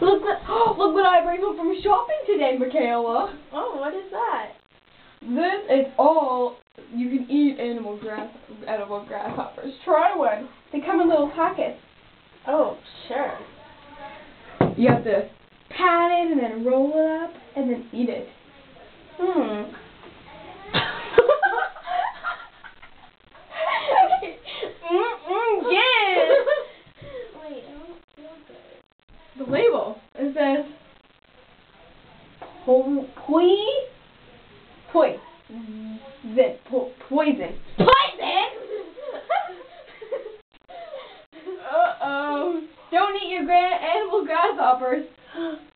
Look what look what I bring home from shopping today, Michaela. Oh, what is that? This is all you can eat animal grass edible grasshoppers. Try one. They come in little packets. Oh, sure. You have to pat it and then roll it up and then eat it. The label. It says po- poi poison. Po- poison. Poison. Uh oh. Don't eat your grand animal grasshoppers.